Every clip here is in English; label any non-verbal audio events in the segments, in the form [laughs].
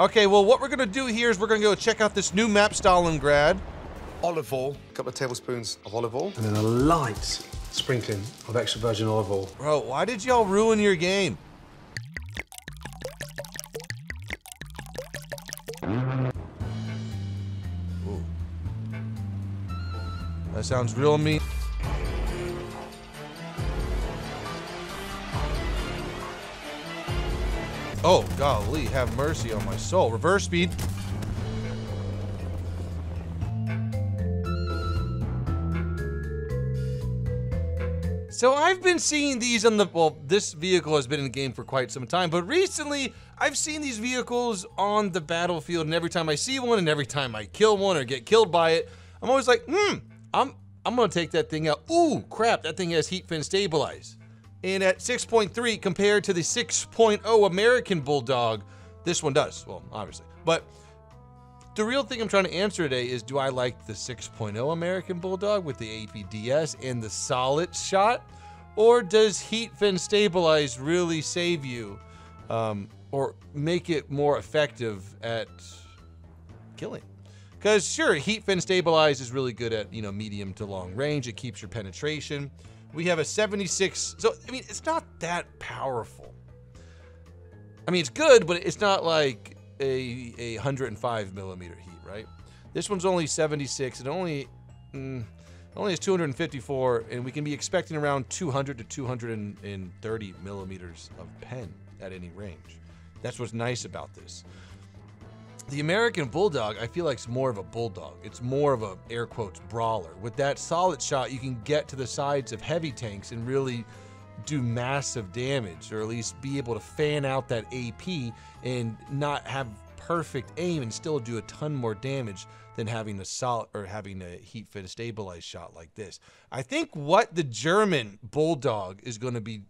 Okay, well, what we're gonna do here is we're gonna go check out this new map, Stalingrad. Olive oil, a couple of tablespoons of olive oil. And then a light sprinkling of extra virgin olive oil. Bro, why did y'all ruin your game? Ooh. That sounds real mean. Oh, golly, have mercy on my soul. Reverse speed. So I've been seeing these on the well, this vehicle has been in the game for quite some time, but recently I've seen these vehicles on the battlefield, and every time I see one, and every time I kill one or get killed by it, I'm always like, hmm, I'm I'm gonna take that thing out. Ooh, crap, that thing has heat fin stabilize. And at 6.3 compared to the 6.0 American Bulldog, this one does. Well, obviously. But the real thing I'm trying to answer today is do I like the 6.0 American Bulldog with the APDS and the solid shot? Or does heat fin stabilize really save you um, or make it more effective at killing? Because sure, heat fin stabilize is really good at you know medium to long range. It keeps your penetration. We have a 76. So I mean, it's not that powerful. I mean, it's good, but it's not like a, a 105 millimeter heat, right? This one's only 76. It only mm, only has 254, and we can be expecting around 200 to 230 millimeters of pen at any range. That's what's nice about this. The American Bulldog, I feel like it's more of a bulldog. It's more of a air quotes brawler. With that solid shot, you can get to the sides of heavy tanks and really do massive damage, or at least be able to fan out that AP and not have perfect aim and still do a ton more damage than having a solid or having a heat fin stabilized shot like this. I think what the German Bulldog is going to be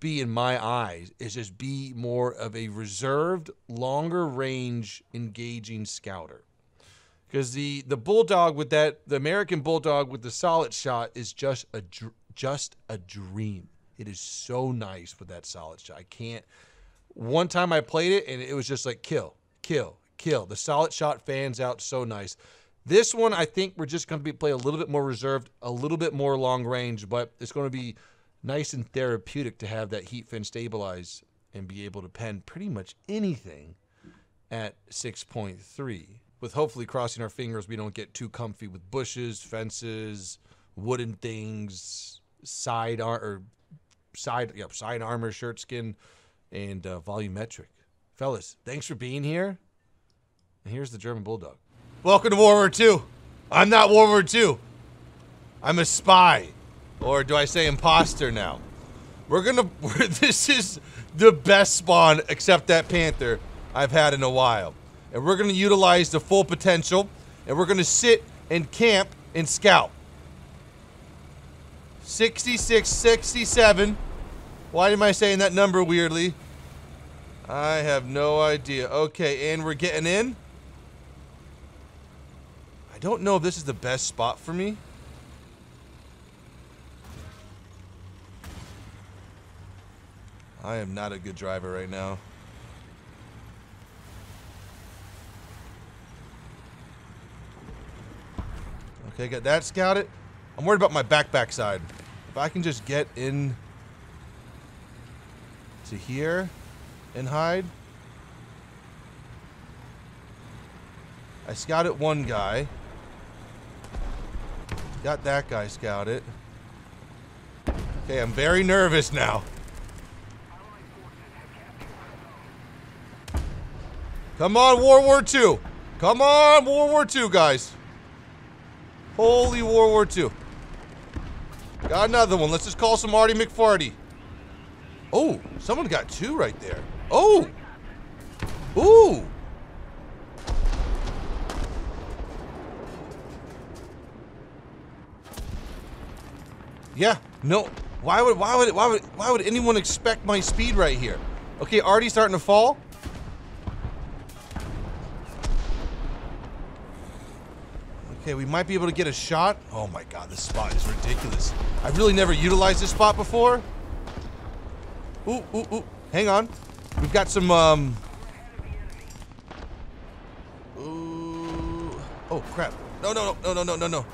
be in my eyes is just be more of a reserved, longer range engaging scouter. Because the the bulldog with that the American bulldog with the solid shot is just a just a dream. It is so nice with that solid shot. I can't. One time I played it and it was just like kill, kill, kill. The solid shot fans out so nice. This one I think we're just going to be play a little bit more reserved, a little bit more long range, but it's going to be nice and therapeutic to have that heat fin stabilize and be able to pen pretty much anything at 6.3 with hopefully crossing our fingers we don't get too comfy with bushes fences wooden things side ar- or side yep, side armor shirt skin and uh, volumetric. Fellas thanks for being here. And here's the german bulldog. Welcome to world war ii i'm not world war ii i'm a spy or do I say imposter now? We're gonna. [laughs] We're, this is the best spawn, except that panther I've had in a while, and we're gonna utilize the full potential, and we're gonna sit and camp and scout. 66, 67. Why am I saying that number weirdly? I have no idea. Okay, and we're getting in. I don't know if this is the best spot for me. I am not a good driver right now. Okay, got that scouted. I'm worried about my back side. If I can just get in to here and hide. I scouted one guy. Got that guy scouted. Okay, I'm very nervous now. Come on, World War II. Come on, World War II, guys. Holy World War II. Got another one. Let's just call some Artie McFarty. Oh, someone got two right there. Oh. Ooh. Yeah. No. Why would why would why would why would anyone expect my speed right here? Okay, Artie's starting to fall. Okay, we might be able to get a shot. Oh my god, this spot is ridiculous. I've really never utilized this spot before. Ooh, ooh, ooh. Hang on. We've got some, um... Ooh. Oh crap! No, no, no, no, no, no, no.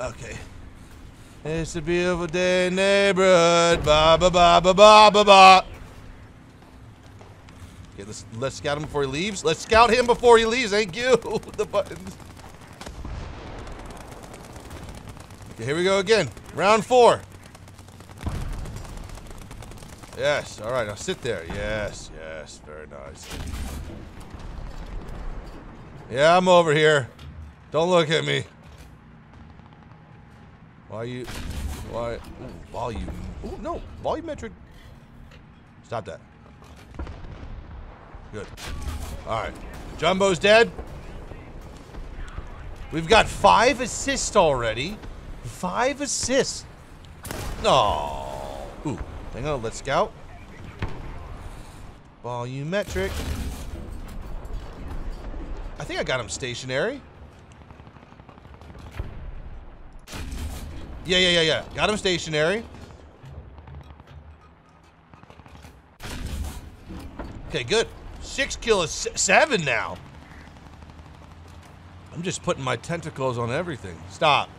Okay. It's a beautiful day neighborhood. Ba ba ba ba ba ba ba. Okay, let's let's scout him before he leaves. Let's scout him before he leaves. Thank you. [laughs] the buttons. Okay, here we go again. Round four. Yes. All right. Now sit there. Yes. Yes. Very nice. Yeah, I'm over here. Don't look at me. Why you? Why? Ooh, volume. Ooh, no. Volumetric. Stop that. Good. All right. Jumbo's dead. We've got five assists already. Five assists. No. Ooh. Hang on. Let's scout. Volumetric. I think I got him stationary. Yeah, yeah, yeah, yeah. Got him stationary. Okay, good. Six kills, seven now. I'm just putting my tentacles on everything. Stop.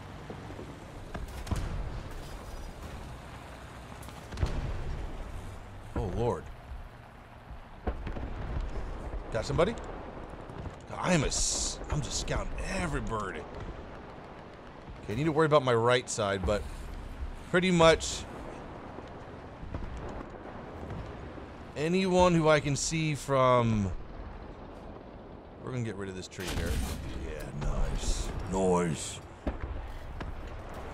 Oh, Lord. Got somebody? I am a. I'm just scouting every birdie. Okay, I need to worry about my right side, but pretty much anyone who I can see from. We're gonna get rid of this tree here. Yeah, nice, nice.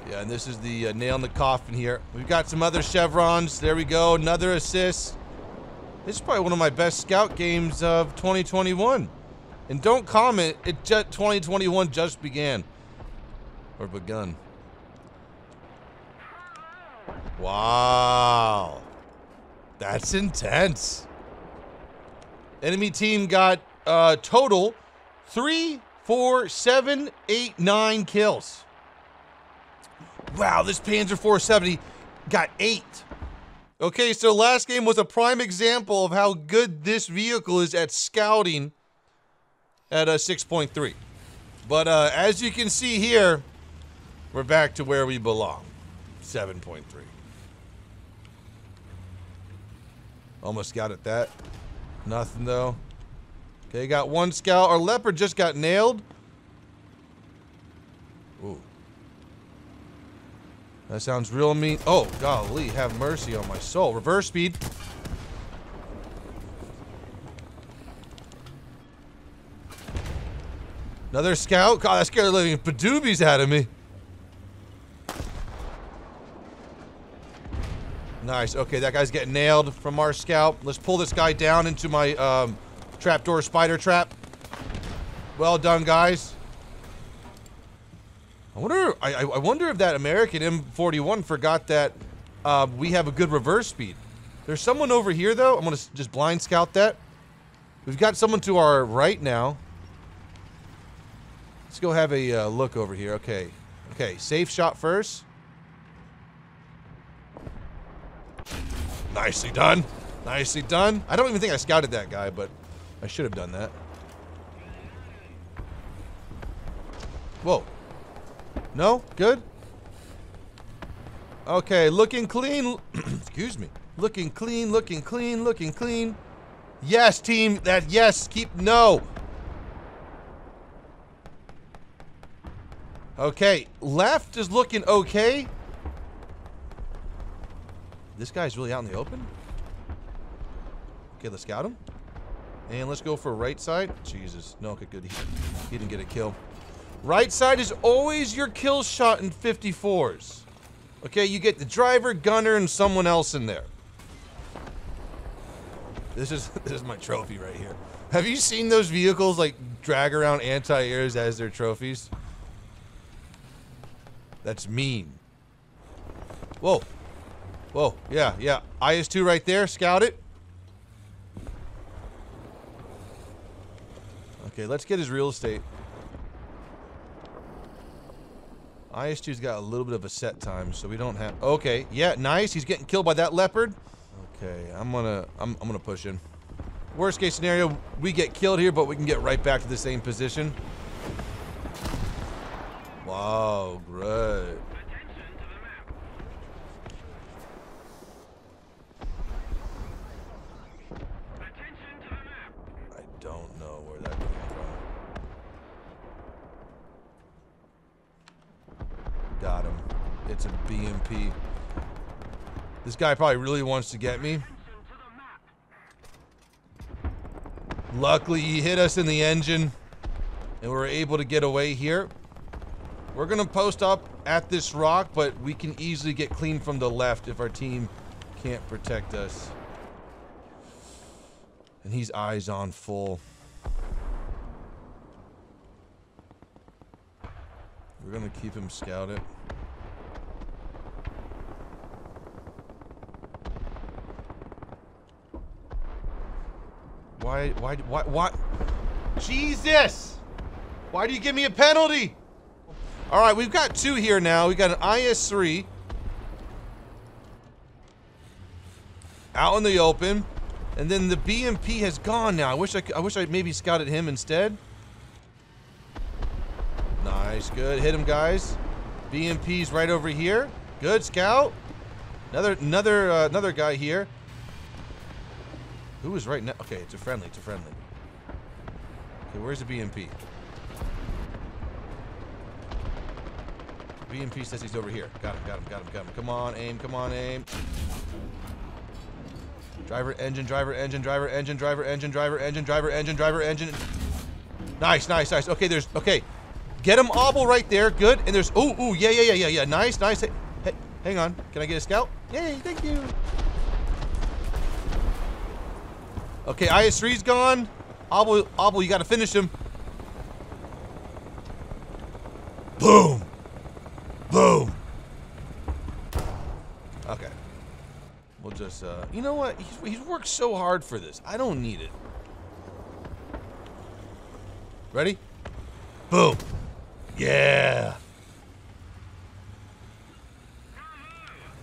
Yeah, and this is the uh, nail in the coffin here. We've got some other chevrons. There we go, another assist. This is probably one of my best scout games of 2021. And don't comment, it just 2021 just began. Or begun. Wow. That's intense. Enemy team got uh, total three, four, seven, eight, nine kills. Wow, this Panzer 470 got eight. Okay, so last game was a prime example of how good this vehicle is at scouting at a 6.3. But uh, as you can see here, we're back to where we belong. 7.3. Almost got it that. Nothing though. Okay, got one scout. Our leopard just got nailed. Ooh. That sounds real mean. Oh, golly, have mercy on my soul. Reverse speed. Another scout? God, that scared the living padoobies out of me. Nice. Okay, that guy's getting nailed from our scout. Let's pull this guy down into my um, trapdoor spider trap. Well done, guys. I wonder. I, I wonder if that American M41 forgot that uh, we have a good reverse speed. There's someone over here though. I'm gonna just blind scout that. We've got someone to our right now. Let's go have a uh, look over here. Okay. Okay. Safe shot first. Nicely done. Nicely done. I don't even think I scouted that guy, but I should have done that. Whoa. No? Good? Okay, looking clean. [clears throat] Excuse me. Looking clean, looking clean, looking clean. Yes, team. That yes. Keep no. Okay, left is looking okay. This guy's really out in the open. Okay, let's scout him. And let's go for right side. Jesus. No, okay, good. He, he didn't get a kill. Right side is always your kill shot in 54s. Okay, you get the driver, gunner, and someone else in there. This is [laughs] this is my trophy right here. Have you seen those vehicles like drag around anti-airs as their trophies? That's mean. Whoa. Whoa. Yeah, yeah. IS-2 right there. Scout it. Okay, let's get his real estate. IS-2's got a little bit of a set time, so we don't have... Okay, yeah, nice. He's getting killed by that leopard. Okay, I'm gonna... I'm, I'm gonna push in. Worst case scenario, we get killed here, but we can get right back to the same position. Wow, great. I don't know where that came from. Got him. It's a BMP. This guy probably really wants to get me. Luckily, he hit us in the engine, and we are able to get away here. We're going to post up at this rock, but we can easily get clean from the left if our team can't protect us. And he's eyes on full. We're going to keep him scouted. Why, why, why, why? Jesus! Why do you give me a penalty? All right, we've got two here now. We got an IS-3 out in the open, and then the BMP has gone now. I wish I, I wish I maybe scouted him instead. Nice, good. Hit him, guys. BMP's right over here. Good scout. Another, another, uh, another guy here. Who is right now? Okay, it's a friendly. It's a friendly. Okay, where's the BMP? BMP says he's over here. Got him, got him, got him, got him. Come on, aim, come on, aim. Driver, engine, driver, engine, driver, engine, driver, engine, driver, engine, driver, engine, driver, engine. Nice, nice, nice. Okay, there's, okay. Get him obble right there. Good. And there's, ooh, ooh, yeah, yeah, yeah, yeah, yeah. Nice, nice. Hey, hang on. Can I get a scout? Yay, thank you. Okay, IS-3's gone. Obble, Obble, you gotta finish him. Boom. Boom. Okay. We'll just, uh, you know what? He's, he's worked so hard for this. I don't need it. Ready? Boom. Yeah.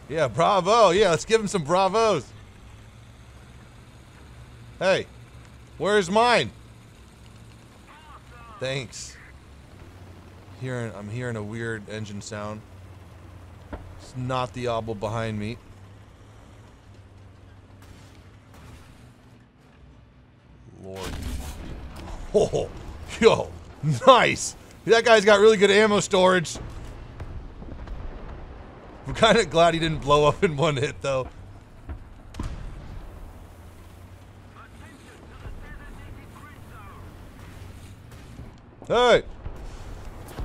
Yeah, bravo. Yeah, let's give him some bravos. Hey, where's mine? Thanks. Hearing, I'm hearing a weird engine sound. It's not the obble behind me. Lord. Oh, yo, nice. That guy's got really good ammo storage. I'm kind of glad he didn't blow up in one hit, though. Hey!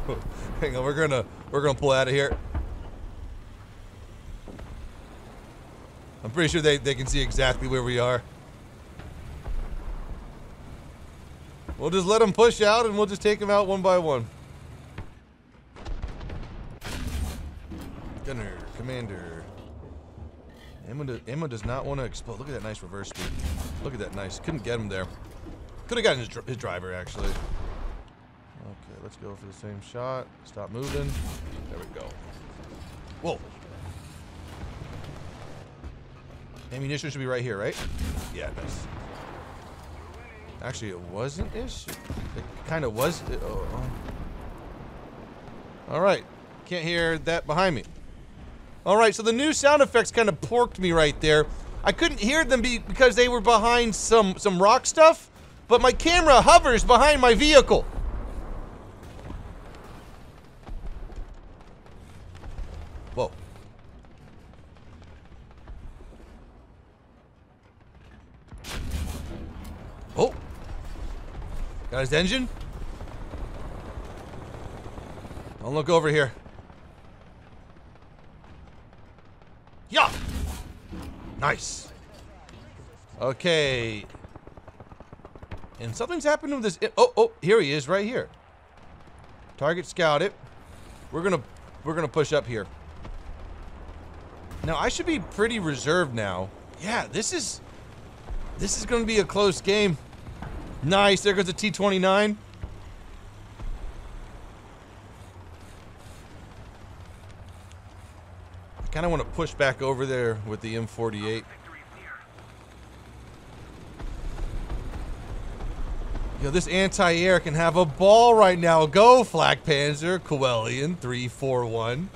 [laughs] Hang on, we're gonna we're gonna pull out of here. I'm pretty sure they, they can see exactly where we are. We'll just let them push out and we'll just take them out one by one. Gunner, commander. Emma, Emma does not want to explode. Look at that nice reverse speed. Look at that nice. Couldn't get him there. Could have gotten his, his driver, actually. Let's go for the same shot. Stop moving. There we go. Whoa. Ammunition should be right here, right? Yeah, nice. Actually, it wasn't ish. It kind of was. It, oh, oh. All right. Can't hear that behind me. All right, so the new sound effects kind of porked me right there. I couldn't hear them be because they were behind some some rock stuff, but my camera hovers behind my vehicle. Oh. Got his engine? Don't look over here. Yeah. Nice. Okay. And something's happened with this. Oh, oh, here he is, right here. Target scouted. We're gonna, we're gonna push up here. Now I should be pretty reserved now. Yeah, this is, this is gonna be a close game. Nice. There goes the T29. I kind of want to push back over there with the M48. Yo, this anti-air can have a ball right now. Go, Flak Panzer, Coelian, 341.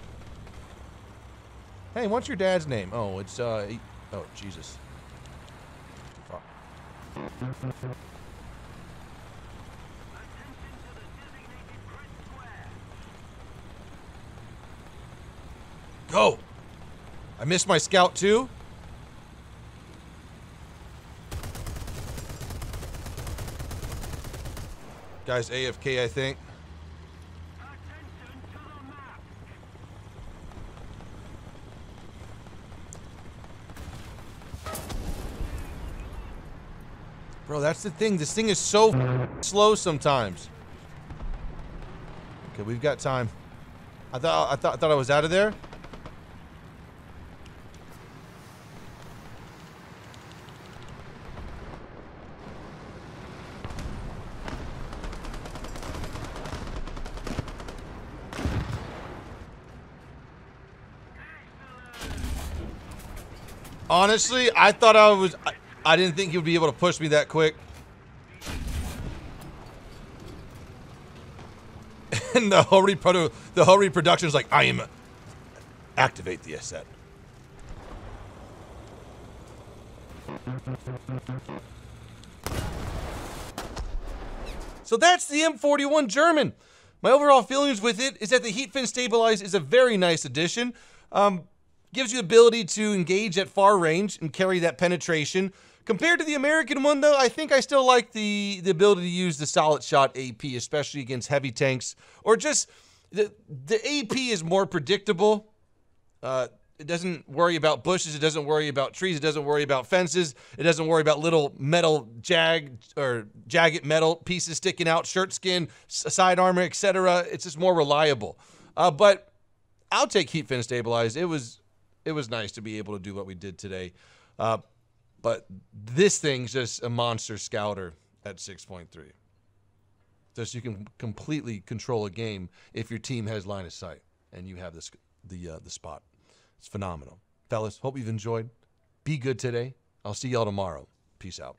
Hey, what's your dad's name? Oh, it's, uh, oh, Jesus. Fuck. Go! I missed my scout too. Guys, AFK, I think. Bro, that's the thing. This thing is so slow sometimes. Okay, we've got time. I thought I thought I thought I was out of there. Honestly, I thought I was. I, I didn't think he would be able to push me that quick. [laughs] and the whole reprodu- the whole reproduction is like, I am. Activate the asset. So that's the M41 German. My overall feelings with it is that the heat fin stabilize is a very nice addition. Um, gives you the ability to engage at far range and carry that penetration. Compared to the American one, though, I think I still like the the ability to use the solid shot AP, especially against heavy tanks or just the the AP is more predictable. Uh, it doesn't worry about bushes. It doesn't worry about trees. It doesn't worry about fences. It doesn't worry about little metal jag or jagged metal pieces sticking out, shirt skin, side armor, etc. It's just more reliable. Uh, but I'll take heat fin stabilized. It was it was nice to be able to do what we did today. Uh, but this thing's just a monster scouter at 6.3. Just you can completely control a game if your team has line of sight and you have this the uh, the spot. It's phenomenal. Fellas, hope you've enjoyed. Be good today. I'll see y'all tomorrow. Peace out.